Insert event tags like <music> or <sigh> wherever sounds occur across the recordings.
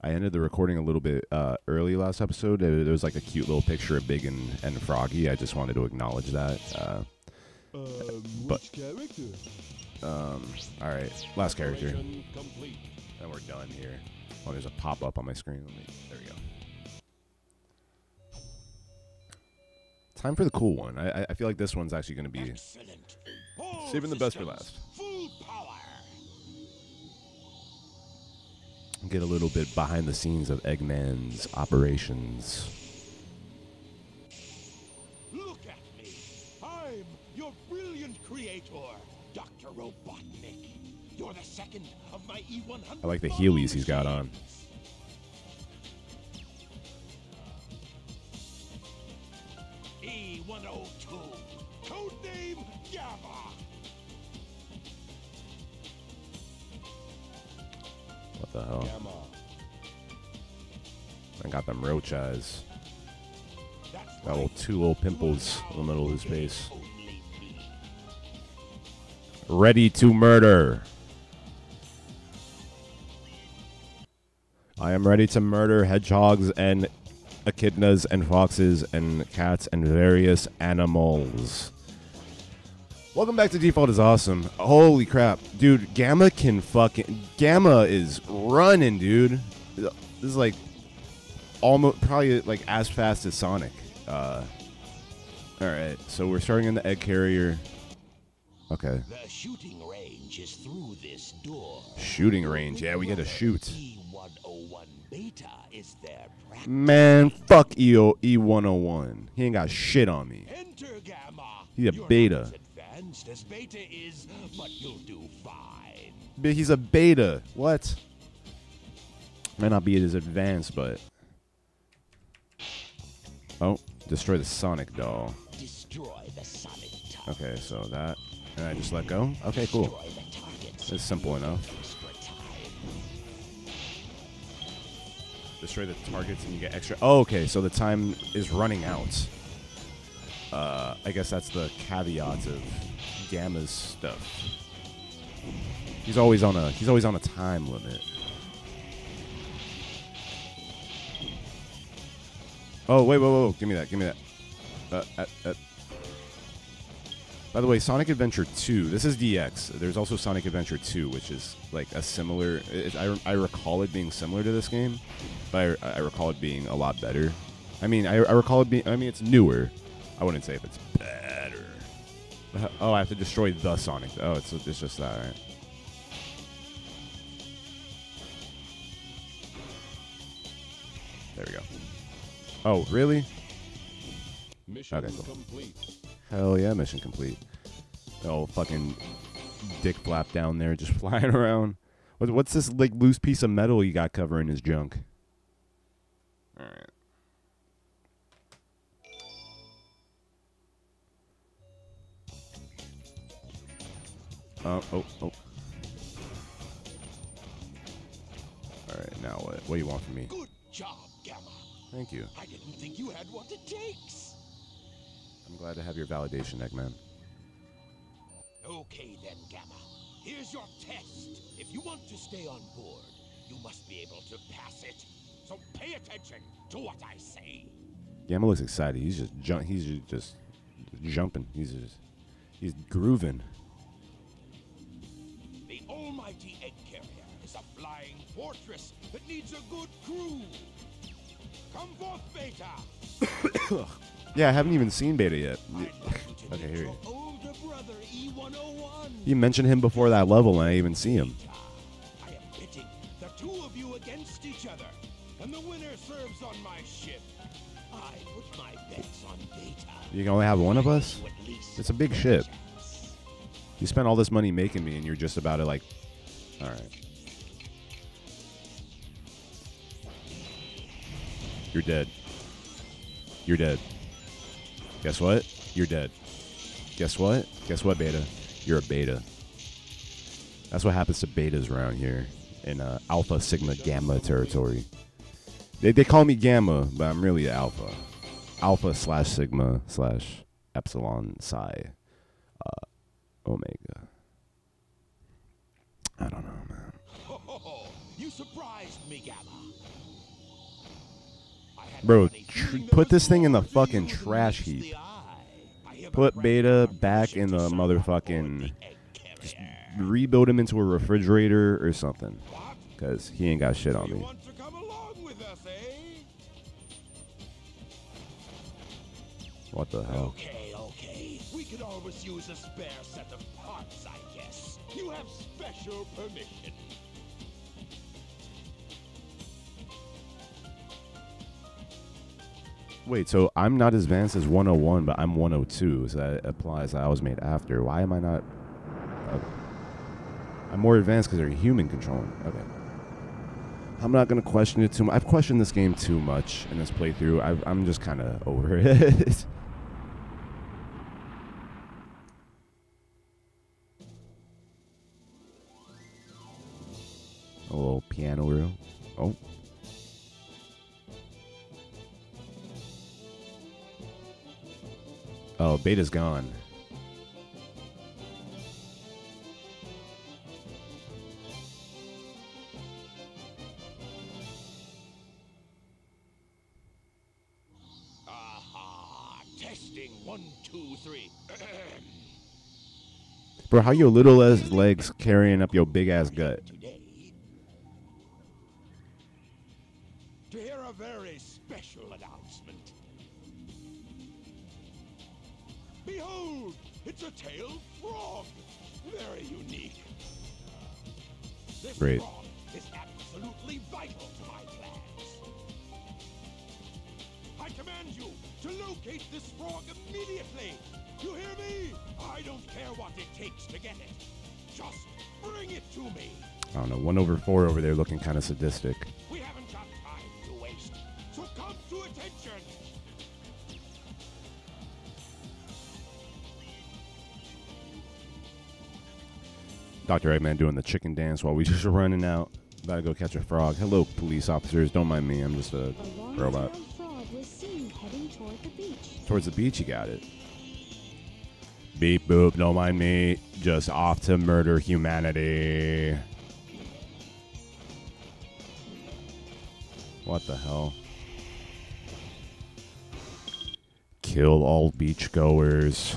I ended the recording a little bit uh, early last episode. There there was like a cute little picture of Big and, and Froggy. I just wanted to acknowledge that. Uh, Um, But- which character? um, all right, last character. Operation complete. And we're done here. Oh, there's a pop up on my screen. Let me, there we go. Time for the cool one. I, I- I feel like this one's actually going to be. Excellent. Saving the best for last. Get a little bit behind the scenes of Eggman's operations. Look at me. I'm your brilliant creator, Dr. Robotnik. You're the second of my E100. I like the Heelys he's got on. E102. Codename Gamma. The hell? I got them roach eyes. Got little two little pimples in the middle of his face. Ready to murder. I am ready to murder hedgehogs and echidnas and foxes and cats and various animals. Welcome back to Default is Awesome. Holy crap. Dude, Gamma can fucking. Gamma is running, dude. This is like almost probably like as fast as Sonic. Uh, all right, so we're starting in the egg carrier. Okay. The shooting range is through this door. Shooting range. Yeah, we get to shoot. E101 Beta is their. Man, fuck EO E101. He ain't got shit on me. Enter Gamma. He's a beta. As Beta is, but you'll do fine. But he's a beta. What? Might not be as advanced, but. Oh, destroy the Sonic doll. Destroy the Sonic. Okay, so that. And I just let go? Okay, cool. Destroy the targets. It's simple enough. Destroy the targets and you get extra. Oh, okay, so the time is running out. Uh, I guess that's the caveat of Gamma's stuff. He's always on a he's always on a time limit. Oh wait, whoa, whoa, give me that, give me that. Uh, uh, uh. By the way, Sonic Adventure 2. This is DX. There's also Sonic Adventure 2, which is like a similar. It, I, I recall it being similar to this game, but I, I recall it being a lot better. I mean, I, I recall it being. I mean, it's newer. I wouldn't say if it's better. <laughs> Oh, I have to destroy the Sonic. Oh, it's, it's just that, right? There we go. Oh, really? Mission Okay, cool. complete. Hell yeah, mission complete. Oh, fucking dick flap down there just <laughs> flying around. What, what's this like loose piece of metal you got covering his junk? All right. Oh, oh, oh. All right, now what? What do you want from me? Good job, Gamma. Thank you. I didn't think you had what it takes. I'm glad to have your validation, Eggman. Okay then, Gamma. Here's your test. If you want to stay on board, you must be able to pass it. So pay attention to what I say. Gamma looks excited. He's just jump. He's ju- just jumping. He's just he's grooving. Carrier is a flying fortress that needs a good crew. Come forth, Beta. <coughs> Yeah, I haven't even seen Beta yet. You Okay, here you brother, E E101. You mentioned him before that level, and I even see him. Beta. I am pitting the two of you against each other, and the winner serves on my ship. I put my bets on Beta. You can only have one of us. You at least It's a big ship. You spent all this money making me, and you're just about to like. All right. You're dead. You're dead. Guess what? You're dead. Guess what? Guess what, Beta? You're a beta. That's what happens to betas around here in uh, Alpha, Sigma, Gamma territory. They, they call me Gamma, but I'm really Alpha. Alpha slash Sigma slash Epsilon Psi Omega. I don't know, man. Ho, ho, ho. You surprised me, Gamma. Bro, tr- put this thing in the fucking trash heap. Put Beta back in the motherfucking. Just rebuild him into a refrigerator or something. Because he ain't got shit on me. want to come along with us, eh? What the hell? Okay, could always use a spare set of parts, I guess. You have special permission. Wait, so I'm not as advanced as 101, but I'm 102, so that applies I was made after. Why am I not? Okay. I'm more advanced because they're human controlling. Okay. I'm not gonna question it too much. I've questioned this game too much in this playthrough. I've, I'm just kind of over <laughs> it. Oh. Oh, beta's gone. Aha! Testing one, two, three. <clears throat> Bro, how your little ass legs carrying up your big ass gut? It's frog. Very unique. This Great. frog is absolutely vital to my plans. I command you to locate this frog immediately. You hear me? I don't care what it takes to get it. Just bring it to me. I don't know, one over four over there looking kind of sadistic. Dr. Eggman doing the chicken dance while we <laughs> just running out. About to go catch a frog. Hello, police officers. Don't mind me. I'm just a A robot. frog was seen heading toward the beach. Towards the beach, you got it. Beep boop, don't mind me. Just off to murder humanity. What the hell? Kill all beachgoers.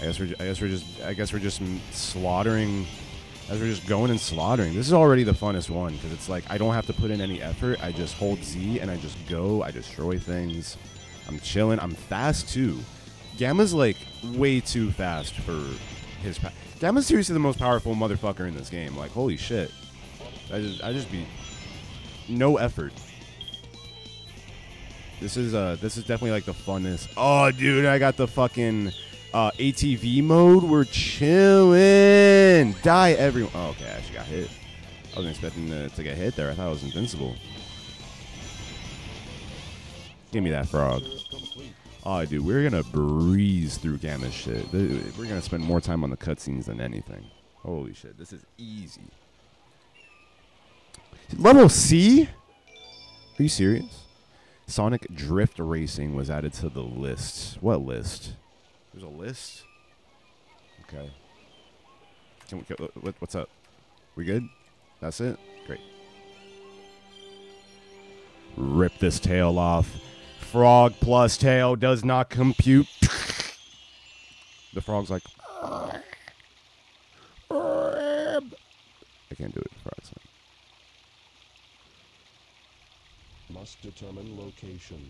I guess we're. I guess we're just. I guess we're just slaughtering. As we're just going and slaughtering. This is already the funnest one because it's like I don't have to put in any effort. I just hold Z and I just go. I destroy things. I'm chilling. I'm fast too. Gamma's like way too fast for his. Pa- Gamma's seriously the most powerful motherfucker in this game. Like holy shit. I just. I just be. No effort. This is uh. This is definitely like the funnest. Oh, dude, I got the fucking uh, ATV mode. We're chilling. Die everyone. Oh, okay, I actually got hit. I wasn't expecting to, to get hit there. I thought I was invincible. Give me that frog. Oh, dude, we're gonna breeze through Gamma's shit. We're gonna spend more time on the cutscenes than anything. Holy shit, this is easy. Level C? Are you serious? Sonic Drift Racing was added to the list. What list? There's a list. Okay. Can we, can- what, what's up? We good? That's it. Great. Rip this tail off. Frog plus tail does not compute. The frog's like. I can't do it. The frog's like, Must determine location.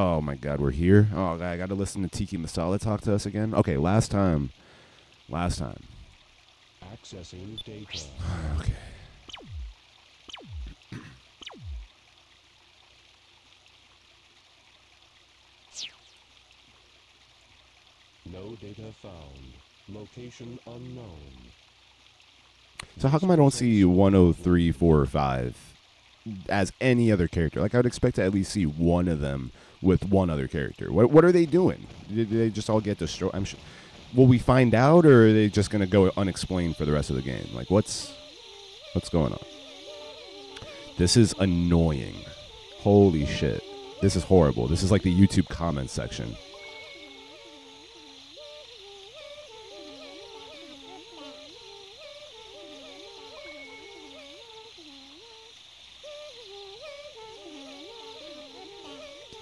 Oh my god, we're here. Oh, God, I got to listen to Tiki Masala talk to us again. Okay, last time. Last time. Accessing data. <sighs> Okay. No data found. Location unknown. So how come I don't see 103, 4, or 5 as any other character? Like I would expect to at least see one of them with one other character. What what are they doing? Did they just all get destroyed? I'm sure. Will we find out, or are they just gonna go unexplained for the rest of the game? Like what's what's going on? This is annoying. Holy shit. This is horrible. This is like the YouTube comment section.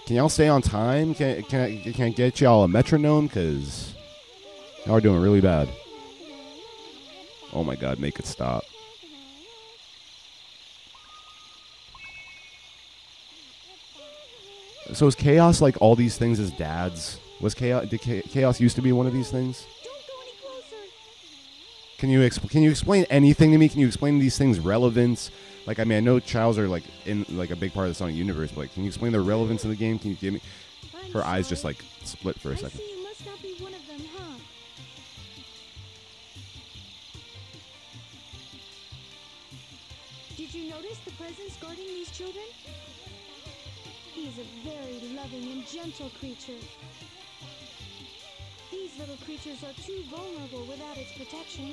Can y'all stay on time? Can can I, can I get y'all a metronome? Cause y'all are doing really bad. Oh my god, make it stop. So is chaos like all these things as dads? Was chaos did chaos used to be one of these things? Can you can you explain anything to me? Can you explain these things relevance? Like I mean, I know Childs are like in like a big part of the Sonic universe, but like, can you explain their relevance in the game? Can you give me? Her eyes just like split for a second. see you must not be one of them, huh? Did you notice the presence guarding these children? He's a very loving and gentle creature. These little creatures are too vulnerable without its protection.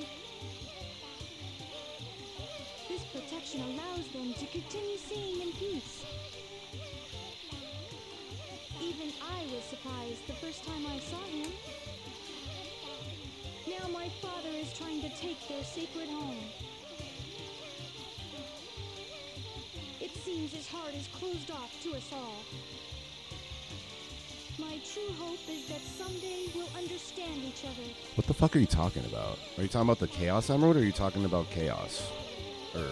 Protection allows them to continue seeing in peace. Even I was surprised the first time I saw him. Now my father is trying to take their sacred home. It seems his heart is closed off to us all. My true hope is that someday we'll understand each other. What the fuck are you talking about? Are you talking about the Chaos Emerald, or are you talking about Chaos, or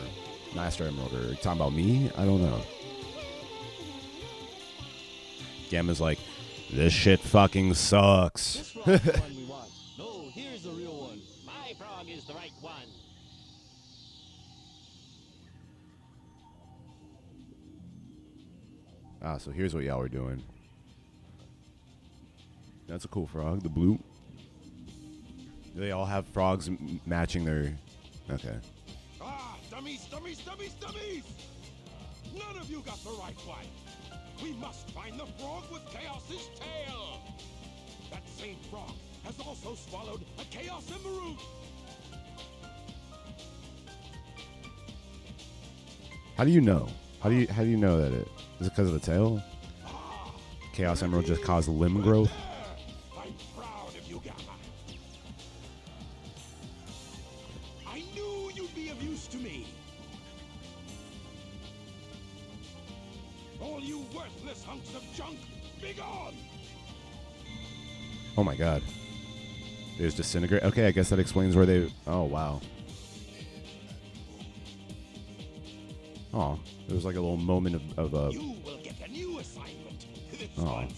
Master Emerald, or talking about me? I don't know. Gamma's like, this shit fucking sucks. This frog's the one we want. No, here's the real one. My frog is the right one. Ah, so here's what y'all were doing. That's a cool frog, the blue. Do they all have frogs m- matching their? Okay. Dummies, dummies, dummies, dummies! None of you got the right one. We must find the frog with Chaos's tail. That same frog has also swallowed a Chaos Emerald. How do you know? How do you how do you know that it is it because of the tail? Ah, Chaos Emerald just caused limb growth. All you worthless hunks of junk! Oh my god. They just disintegrate. Okay, I guess that explains where they. Oh wow. Oh, there was like a little moment of, of uh, You will get a new assignment. This Oh. one's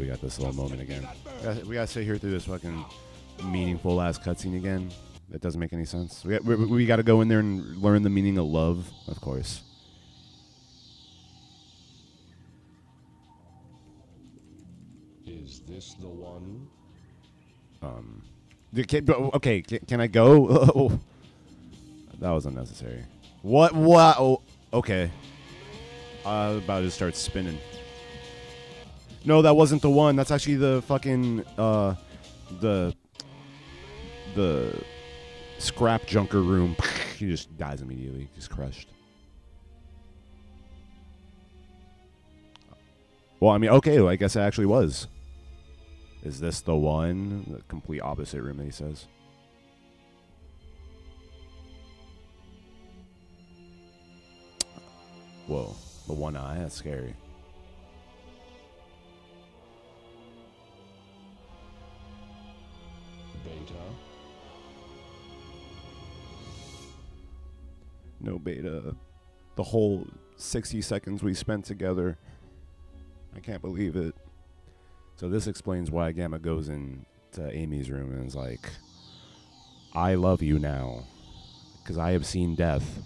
we got this little moment again. We gotta, we gotta sit here through this fucking meaningful ass cutscene again. That doesn't make any sense. We, we, we got to go in there and learn the meaning of love, of course. Is this the one? Um, the okay, ca- can I go? Oh, <laughs> that was unnecessary. What? What? Oh, okay. I was about to start spinning. No, that wasn't the one. That's actually the fucking uh, the the scrap junker room. <laughs> He just dies immediately. He's crushed. Well, I mean, okay. I guess it actually was. Is this the one? The complete opposite room that he says. Whoa, the one eye? That's scary. No beta. The whole 60 seconds we spent together. I can't believe it. So this explains why Gamma goes into Amy's room and is like, I love you now. Because I have seen death.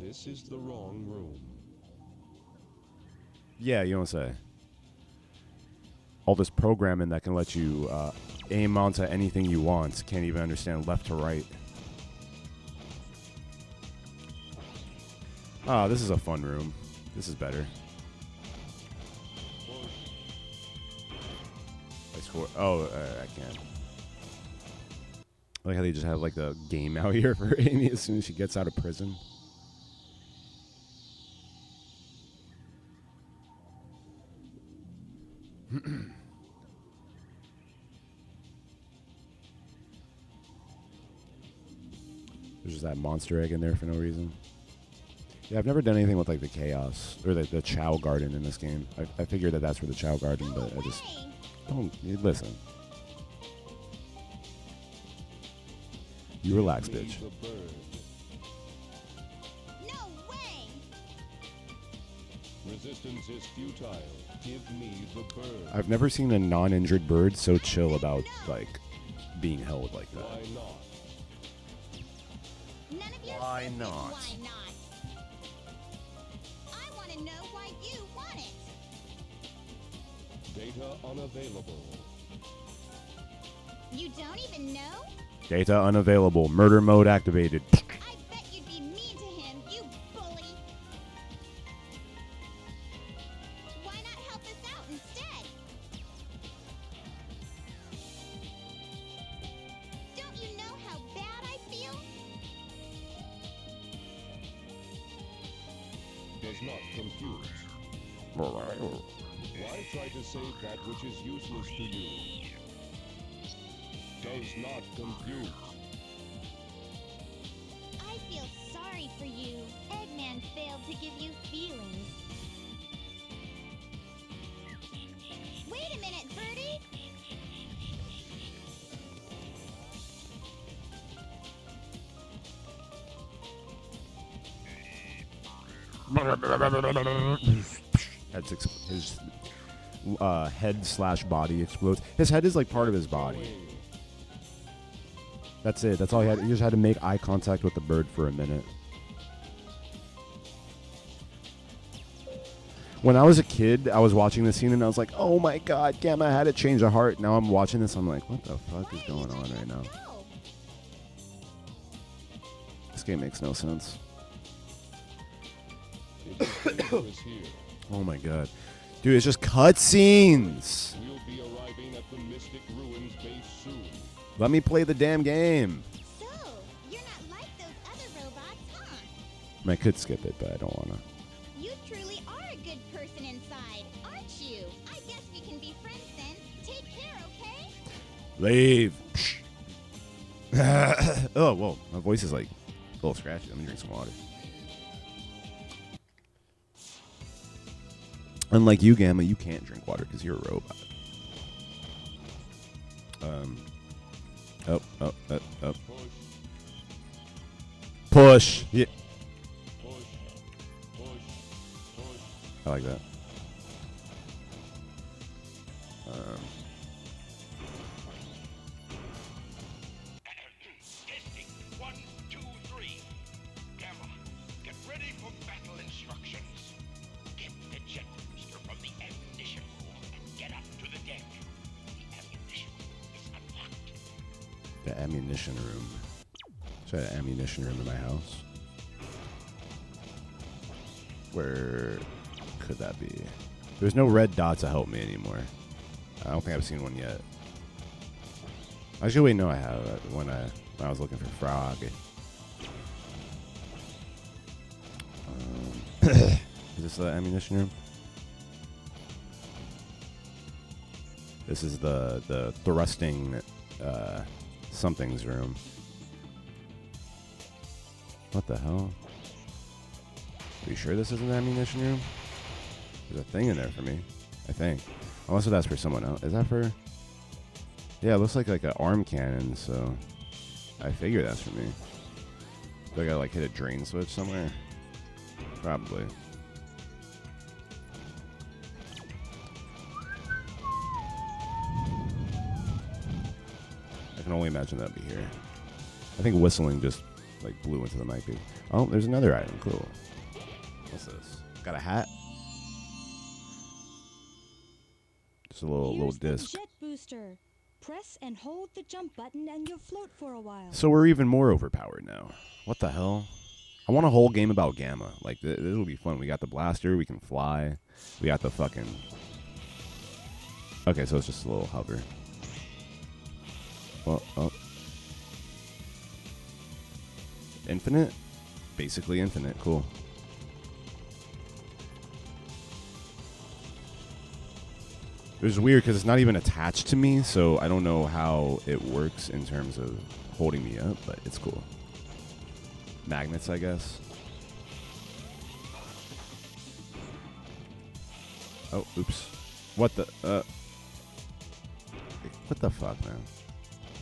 This is the wrong room. Yeah, you don't say. All this programming that can let you uh, aim onto anything you want can't even understand left to right. Oh, this is a fun room. This is better. I score. Oh, uh, I can't. I like how they just have like the game out <laughs> here for Amy as soon as she gets out of prison. <clears throat> There's just that monster egg in there for no reason. Yeah, I've never done anything with like the chaos or the, the Chao Garden in this game. I, I figured that that's for the Chao Garden, but I just don't you listen. You relax, bitch. No way. Resistance is futile. Give me the bird. I've never seen a non-injured bird so chill about like being held like that. Why not? None of your Why business, not? Data unavailable. You don't even know? Data unavailable. Murder mode activated. Head's ex- his uh, head slash body explodes. His head is like part of his body. That's it. That's all he had. He just had to make eye contact with the bird for a minute. When I was a kid, I was watching this scene and I was like, "Oh my God, Gamma I had to change a heart." Now I'm watching this, I'm like, "What the fuck is going on right now?" This game makes no sense. Oh my God, dude, it's just cutscenes. We'll be arriving at the Mystic Ruins base soon. Let me play the damn game. So, you're not like those other robots, huh? I, mean, I could skip it, but I don't wanna. You truly are a good person inside, aren't you? I guess we can be friends then. Take care, okay? Leave. <laughs> oh, whoa. My voice is like a little scratchy. Let me drink some water. Unlike you, Gamma, you can't drink water because you're a robot. Um. Oh, oh, oh, oh. Push, Push. Yeah. push, push, push. I like that. Room in my house? Where could that be? There's no red dot to help me anymore. I don't think I've seen one yet. Actually, wait, no, I have. uh, When I when I was looking for frog. Um, <coughs> is this the ammunition room? This is the the thrusting uh, something's room. What the hell? Are you sure this isn't the ammunition room? There's a thing in there for me. I think. Unless that's for someone else. Is that for? Yeah, it looks like like an arm cannon. So I figure that's for me. Do I gotta like hit a drain switch somewhere? Probably. I can only imagine that'd be here. I think whistling just like blew into the mic. dude. Oh, there's another item. Cool. What's this? Got a hat? Just a little little Here's the disc. jet booster. Press and hold the jump button and you'll float for a while. So we're even more overpowered now. What the hell? I want a whole game about Gamma. Like th- this will be fun. We got the blaster. We can fly. We got the fucking. Okay, so it's just a little hover. Well, oh. Infinite? Basically infinite. Cool. It was weird because it's not even attached to me, so I don't know how it works in terms of holding me up, but it's cool. magnets, I guess. Oh, oops. What the? Uh. What the fuck, man?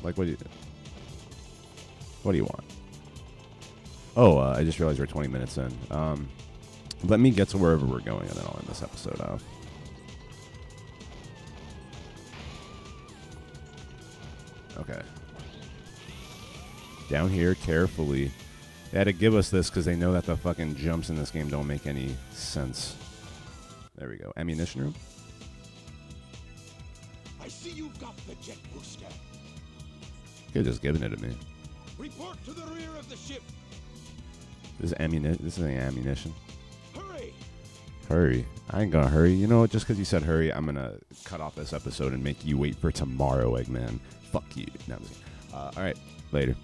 Like, what do you? What do you want? Oh, uh, I just realized we're 20 minutes in. Um, let me get to wherever we're going, and then I'll end this episode off. Okay. Down here, carefully. They had to give us this because they know that the fucking jumps in this game don't make any sense. There we go. Ammunition room? I see you've got the jet booster. Could have just given it to me. Report to the rear of the ship. This is ammunition. This is ammunition. Hurry! Hurry. I ain't gonna hurry. You know what? Just because you said hurry, I'm gonna cut off this episode and make you wait for tomorrow, Eggman. Fuck you. No, uh, all right. Later.